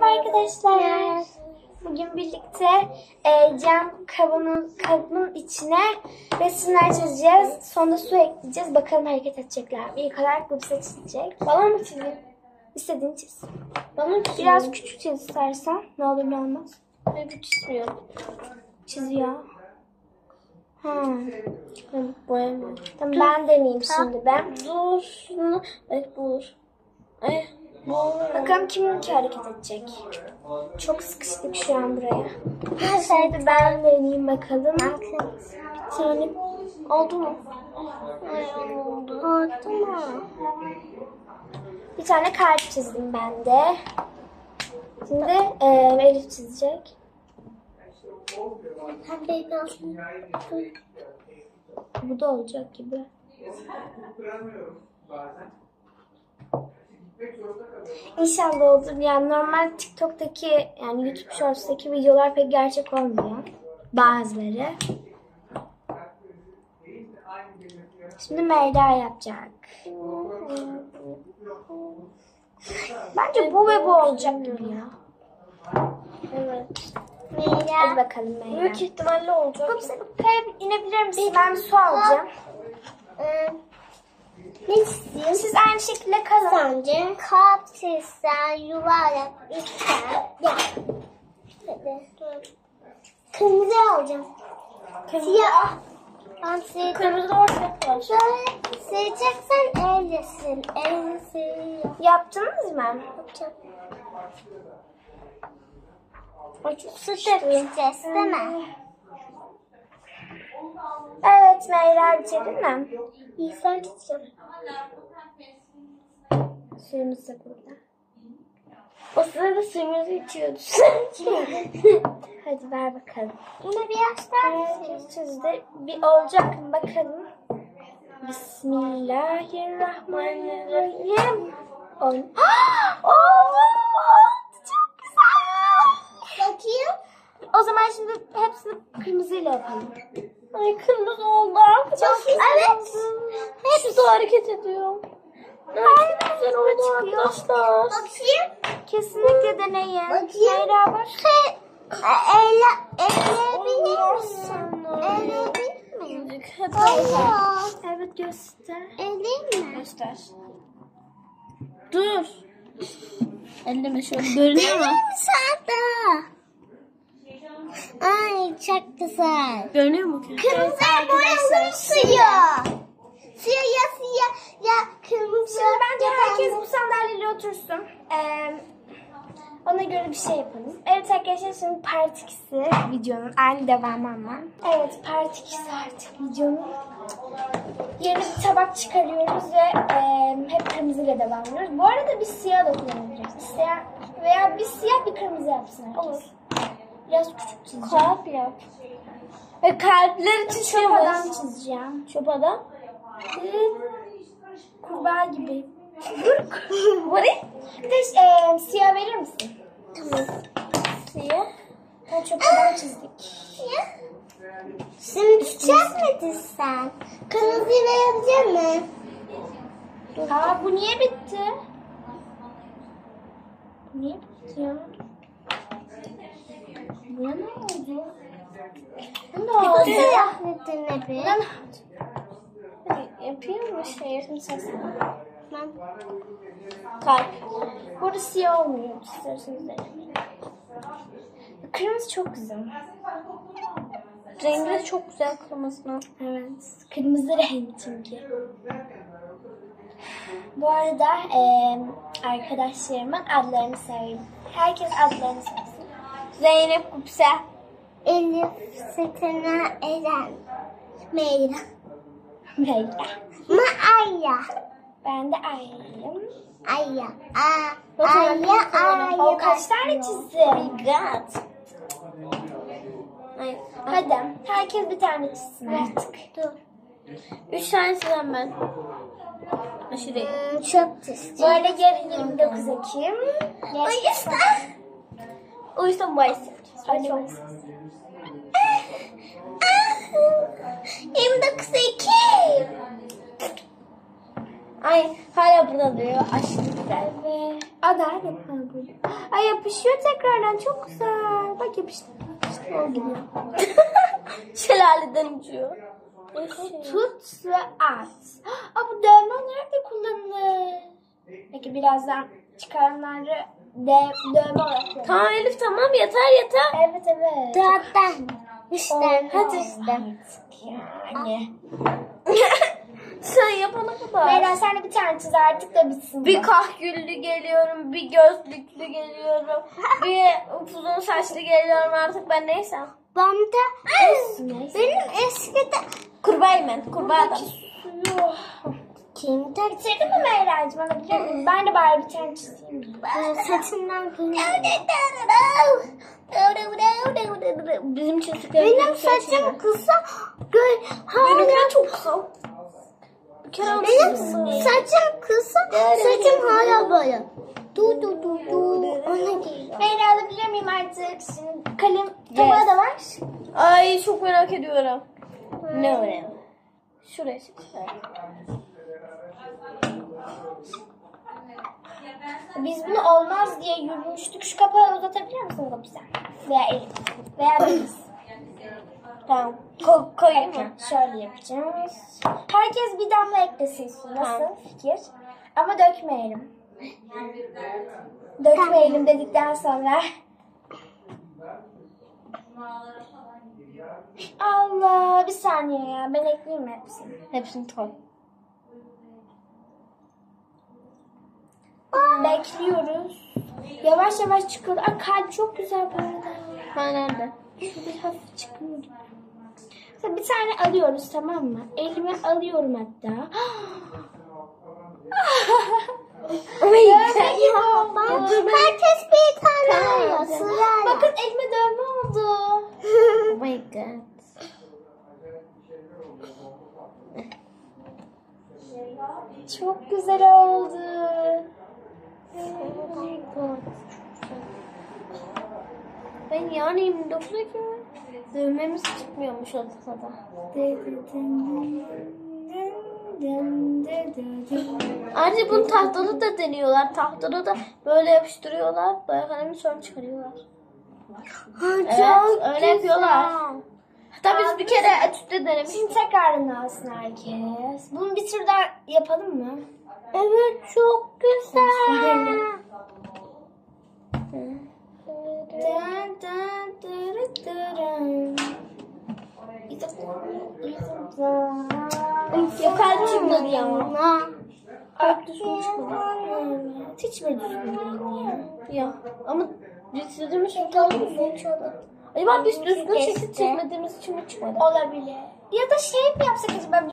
Merhaba arkadaşlar. Bugün birlikte e, cam kabının, kabın içine resimler çizeceğiz. Sonra su ekleyeceğiz. Bakalım hareket edecekler mi? İlk olarak Gupse çizecek. Bana mı çizeyim? İstediğini çiz. Mı çizeyim? Biraz küçük çiz istersen. Ne olur ne olmaz. Ben küçük çizmiyorum. Çiz ya. Ha. Ben boyamıyorum. Tamam ben deneyeyim şimdi ben. Dur şunu. Ay. Bu. Bakalım kiminki hareket edecek. Çok sıkıştık şu an buraya. Şimdi ben deneyeyim bakalım. Bir tane oldu mu? Ay oldu. Oldu mu? Bir tane kalp çizdim ben de. Şimdi e, Elif çizecek. Bu da olacak gibi. İnşallah olur. Yani normal TikTok'taki yani YouTube Shorts'taki videolar pek gerçek olmuyor. Bazıları. Şimdi Meyda yapacak. Bence bu ve bu olacak gibi ya. Evet. Hadi bakalım Meyda. Büyük ihtimalle olacak. Kumsa inebilir misin? Ben su alacağım. Ee, ne çizeyim? Siz aynı şekilde. Sence? Kalp çizsen, yuvarlak, üçgen. Hadi. Kırmızı alacağım. Siyah. Ben siyah. Kırmızı ortak var. Şöyle sil. Elle sil. Yaptınız mı? Yapacağım. Su dökeceğiz değil mi? Evet Meyra bitirdin mi? İyi sen çizeceğim. Suyumuz da burada. O sırada suyumuzu içiyordu. Hadi ver bakalım. Yine biraz daha Herkes çizdi. Bir olacak mı bakalım. Bismillahirrahmanirrahim. Oldu. Oldu. Çok güzel. Bakayım. O zaman şimdi hepsini kırmızıyla yapalım. Ay kırmızı oldu. Çok. Evet. Hepsi hareket ediyor. Ay güzel oldu çıkıyor. arkadaşlar. Bakayım. Kesinlikle deneyin. Bakayım. Meyra var. Elle, elleyebilir misin? Elleyebilir miyim? Allah. Evet göster. Eleyim mi? Göster. Dur. Elleme şöyle görünüyor mu? Sağda. Ay çok güzel. Görünüyor mu? Kırmızı boyalı suyu. Suya siyah ya kırmızı. Şimdi bence herkes bu sandalyeyle otursun. Ee, ona göre bir şey yapalım. Evet arkadaşlar şimdi part 2'si videonun aynı devamı ama. Evet part 2'si artık videonun. Yeni bir tabak çıkarıyoruz ve e, hep kırmızıyla devam ediyoruz. Bu arada bir siyah da kullanabiliriz. Siyah veya bir siyah bir kırmızı yapsın herkes. Olur. Biraz küçük çizeceğim. Kalp yap. Ve kalpleri Çöp adam çiziyoruz. çizeceğim. Çöp adam. Kurbağa gibi. Bu ne? Bir de e, siyah verir misin? Tamam. Siyah. Ha, çöp adam çizdik. Şimdi çizmedin sen. Kırmızıyla yapacak mı? Aa bu niye bitti? Bu niye bitti ya? Buna ne oldu? Ne oldu? Siyah nedir ne bir? Buna ne oldu? Hadi yapayım mı şey yapayım sesini? Ben Kalp. Burada siyah olmuyor. İsterseniz de. Kırmızı çok güzel. rengi de çok güzel kırmızının. Evet. Kırmızı renk çünkü. Bu arada eee arkadaşlarımın adlarını söyleyeyim. Herkes adlarını söylesin. Zeynep Kupse. Elif Setina Eren. Meyra. Meyra. Maaya. Ben de Ayla'yım. Aya. A. Aya. O kaç tane çizdim? God. Ay, Hadi herkes bir tane çizsin artık. dur. Üç tane çizeceğim ben. Şuraya. Çöp çizeceğim. Bu arada yarın 29 Ekim. O yüzden. Yüzden bu Hadi. 29 Ekim. Ay hala burada duruyor. Aşırı güzel. Ve Ada nerede? Ha, burada. Ay yapışıyor tekrardan çok güzel. Bak yapıştı. İşte o gidiyor. Şelaleden uçuyor. Tut ve at. Aa, bu dövme da kullanılır. Peki birazdan çıkaranları dövme. Tamam Elif tamam yeter yeter. Evet evet. Zaten. İşte hadi. Yani. Sen yapana kadar. Meyra sen de bir tane çiz artık da bitsin. Bir kahküllü geliyorum, bir gözlüklü geliyorum, bir uzun saçlı geliyorum artık ben neysem. Ben de Neyse. benim eskide Kurbağayım ben, kurbağa adam. Suyu. kimde Bitirdin mi Meyra'cığım? Alabilir miyim? Ben de bari bir tane çizeyim. saçından kıyım. Bizim çocuklarımız Benim saçım kısa. Gö Benimki çok kısa. Bir benim saçım kısa. Saçım hala böyle. Du du du du. Ona değil. Meyra alabilir miyim artık? Şimdi kalem tabağı da var. Ay çok merak ediyorum. Ne oraya? Şuraya çık. Biz bunu olmaz diye yürümüştük. Şu kapağı uzatabilir misiniz o bize? Veya Elif. Veya biz. Tamam. Ko koyayım mı? Şöyle yapacağız. Herkes bir damla eklesin su. Nasıl Tamam. fikir? Ama dökmeyelim. Dökmeyelim dedikten sonra. Allah bir saniye ya ben ekleyeyim hepsini. Hepsini koy. Bekliyoruz. Yavaş yavaş çıkıyor. Aa, kalp çok güzel bu arada. Ha nerede? Bir hafif çıkıyor. Bir tane alıyoruz tamam mı? Elime alıyorum hatta. Dövme gibi oldu. Herkes bir tane alıyor sırayla. Bakın elime dövme oldu. Oh my god. Çok güzel oldu. Ben yarın 29 Ekim'e dövmemiz çıkmıyormuş ortada. Ayrıca bunu tahtada da deniyorlar. Tahtada da böyle yapıştırıyorlar. Boya kalemi sonra çıkarıyorlar. Evet, öyle yapıyorlar. Hatta biz bir kere etütte denemiştik. Şimdi tekrarını alsın herkes. Bunu bir tur daha yapalım mı? Evet çok güzel. Yukarı çıkmadı ya. Kalp düzgün çıkmadı. Hiç mi düzgün değil ya? Ya ama istediğimiz tutalım düzgün çıktı. Acaba biz düzgün şekil çekmediğimiz için mi çıkmadı? Olabilir. Ya da şey mi yapsak acaba